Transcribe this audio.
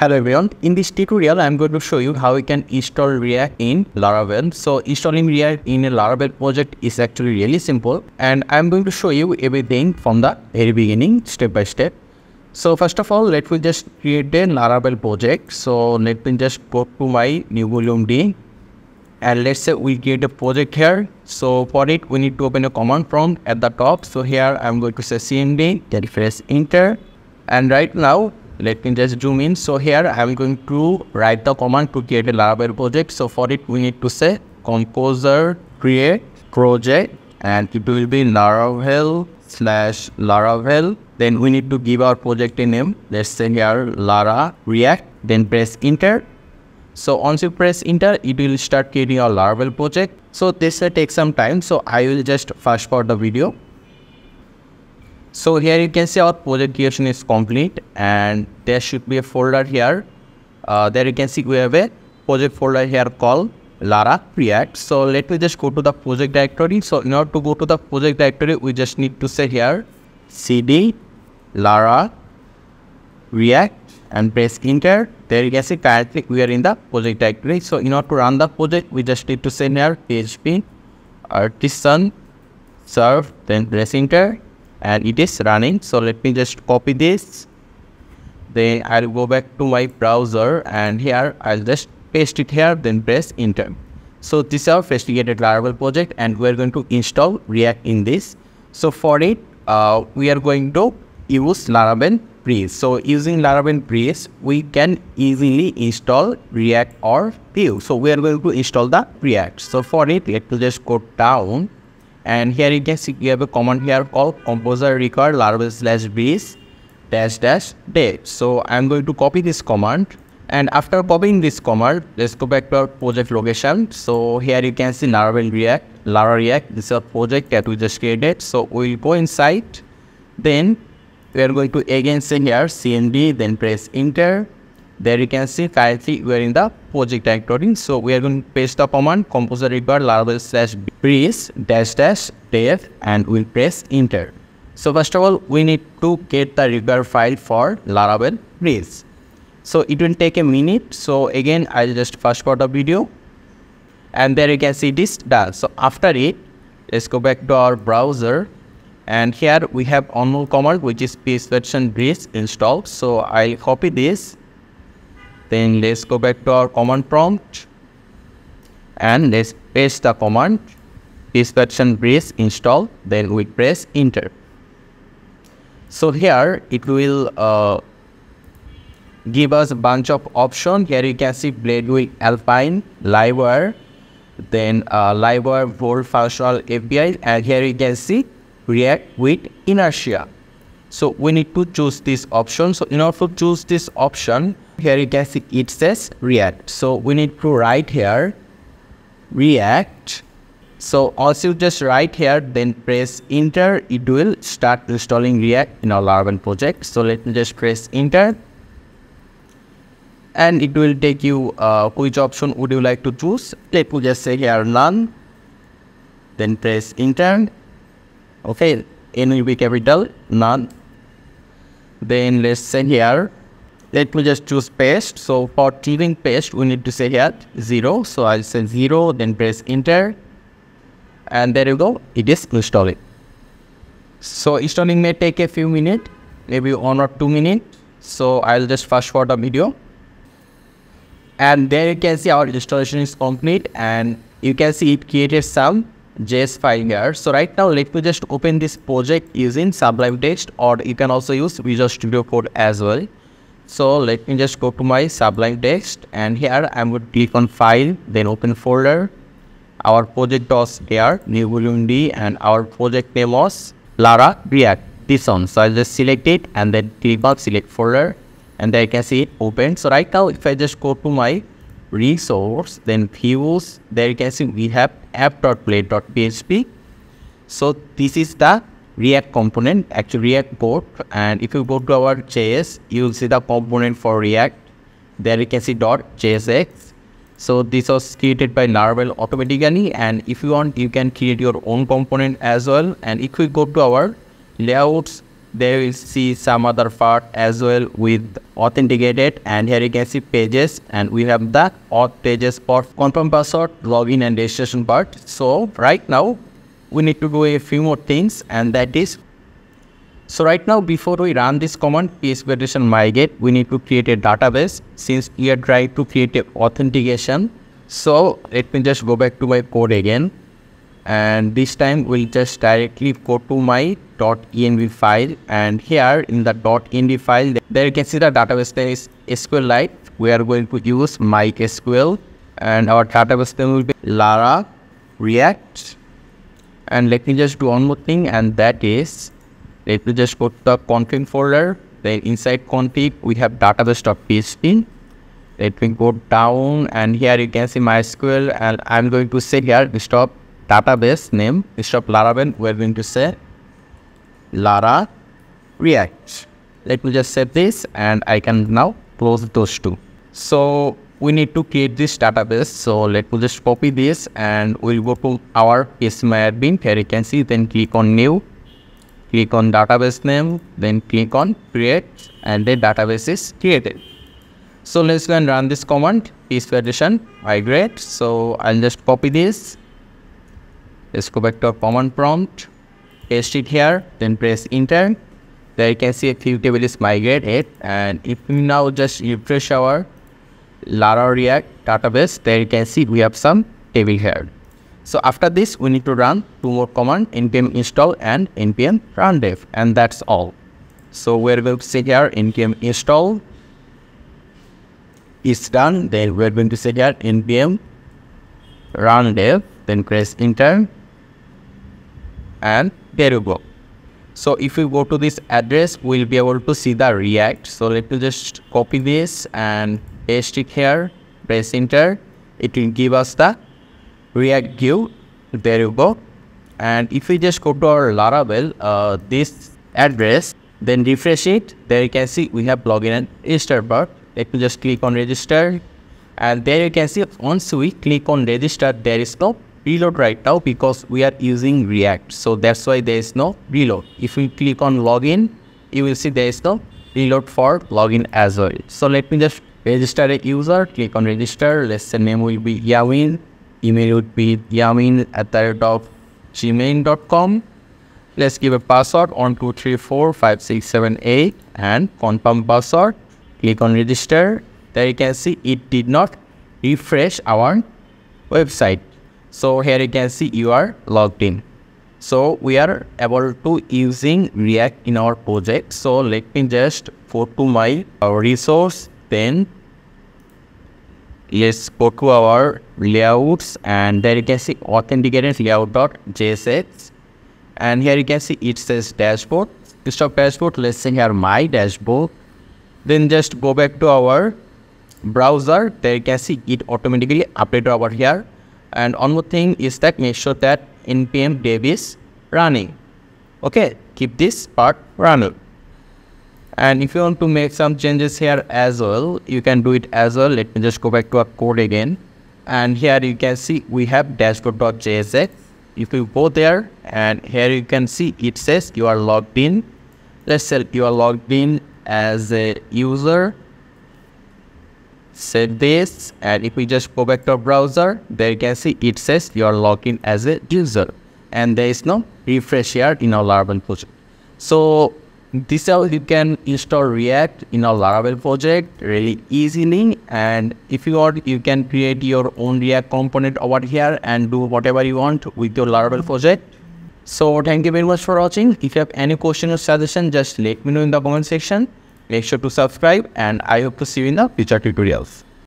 Hello everyone, in this tutorial I am going to show you how we can install React in Laravel. So installing React in a Laravel project is actually really simple and I am going to show you everything from the very beginning step by step. So first of all let me just create a Laravel project. So let me just go to my new volume D and let's say we create a project here. So for it we need to open a command prompt at the top. So here I'm going to say cmd then press enter and right now let me just zoom in. So here i am going to write the command to create a laravel project. So for it we need to say composer create project and it will be laravel slash laravel. Then we need to give our project a name. Let's say here lara react then press enter. So once you press enter it will start creating our laravel project. So this will take some time. So i will just fast forward the video so here you can see our project creation is complete and there should be a folder here. Uh, there you can see we have a project folder here called Lara React. So let me just go to the project directory. So in order to go to the project directory, we just need to say here cd Lara React and press enter. There you can see currently we are in the project directory. So in order to run the project, we just need to say here php artisan serve then press enter and it is running. So let me just copy this. Then I'll go back to my browser. And here I'll just paste it here then press enter. So this is our investigated Laravel project and we're going to install React in this. So for it uh, we are going to use Laravel Breeze. So using Laravel Breeze we can easily install React or Vue. So we are going to install the React. So for it let me just go down and here you can see you have a command here called composer require laravel slash breeze dash dash dev. So i'm going to copy this command. And after copying this command let's go back to our project location. So here you can see laravel react lara react. This is a project that we just created. So we'll go inside. Then we are going to again say here cmd then press enter there you can see currently we are in the project directory. So we are going to paste the command composer require laravel slash breeze dash dash dev and we'll press enter. So first of all we need to get the required file for laravel breeze. So it will take a minute. So again i'll just fast forward the video. And there you can see this done so after it let's go back to our browser. And here we have only command which is artisan breeze installed. So i'll copy this then let's go back to our command prompt. And let's paste the command. Artisan breeze install then we press enter. So here it will uh, give us a bunch of options. Here you can see blade with alpine livewire then uh, livewire volt functional api and here you can see react with inertia. So we need to choose this option. So in order to choose this option here you can see it says react. So we need to write here react. So also just write here then press enter. It will start installing react in our laravel project. So let me just press enter. And it will take you uh, which option would you like to choose? Let me just say here none. Then press enter. Okay will be capital none. Then let's say here let me just choose Pest. So for choosing Pest we need to say here zero. So i'll say zero then press enter. And there you go. It is installing. So installing may take a few minutes maybe one or two minutes. So i'll just fast forward the video. And there you can see our installation is complete. And you can see it created some JS file here. So right now, let me just open this project using Sublime Text or you can also use Visual Studio Code as well. So let me just go to my Sublime Text and here I'm going to click on File, then Open Folder. Our project was here, New Volume D and our project name was Lara React, this one. So I'll just select it and then click on Select Folder and there you can see it open. So right now, if I just go to my resource then views there you can see we have app.blade.php so this is the react component actually react code and if you go to our js you will see the component for react. There you can see dot jsx so this was created by laravel automatically. And if you want you can create your own component as well. And if we go to our layouts there you see some other part as well with authenticated. And here you can see pages. And we have the auth pages for confirm password login and registration part. So right now we need to do a few more things and that is so right now before we run this command php artisan migrate we need to create a database. Since we are trying to create a authentication so let me just go back to my code again. And this time we'll just directly go to my .env file. And here in the .env file there you can see the database name is SQLite we are going to use MySQL. And our database name will be Lara React and let me just do one more thing and that is let me just go to the config folder then inside config we have database.php let me go down and here you can see MySQL and I'm going to say here stop database name instead Laravel, we're going to say Lara React. Let me just save this and I can now close those two. So we need to create this database. So let me just copy this and we'll go to our phpMyAdmin. Here you can see, then click on new, click on database name, then click on create and the database is created. So let's go and run this command, php artisan migrate. So I'll just copy this Let's go back to our command prompt, paste it here, then press enter. There you can see a few table is migrated and if we now just refresh our Lara React database, there you can see we have some table here. So after this, we need to run two more command npm install and npm run dev and that's all. So we're going to say here npm install is done. Then we're going to say here npm run dev, then press enter and there you go so if we go to this address we'll be able to see the react so let me just copy this and it here press enter it will give us the react view there you go and if we just go to our laravel uh, this address then refresh it there you can see we have login and register but let me just click on register and there you can see once we click on register there is no reload right now because we are using React. So that's why there is no reload. If we click on login, you will see there is no reload for login as well. So let me just register a user, click on register. Let's say name will be Yamin, email would be yamin at the rate of gmail.com. Let's give a password on 2345678 and confirm password. Click on register. There you can see it did not refresh our website so here you can see you are logged in so we are able to using react in our project so let me just go to my uh, resource then let's go to our layouts and there you can see authenticated layout.jsx and here you can see it says dashboard. Instead of dashboard let's say here my dashboard. Then just go back to our browser. There you can see it automatically update over here. And one more thing is that make sure that npm dev is running. Okay keep this part running and if you want to make some changes here as well you can do it as well. Let me just go back to our code again. And here you can see we have dashboard.jsx if you go there and here you can see it says you are logged in. Let's say you are logged in as a user. Set this and if we just go back to our browser there you can see it says you are logged in as a user. And there is no refresh here in our Laravel project. So this how you can install React in a Laravel project really easily and if you want you can create your own React component over here and do whatever you want with your Laravel project. So thank you very much for watching. If you have any question or suggestion just let me know in the comment section. Make sure to subscribe and I hope to see you in the future tutorials.